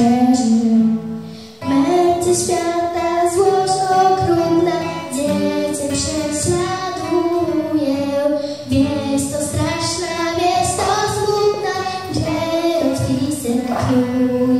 strzeżmy. Mety świata złość okrutna dziecię prześladuje. Wieś to straszna, wieś to smutna, gdzie rozpisy kwiuje.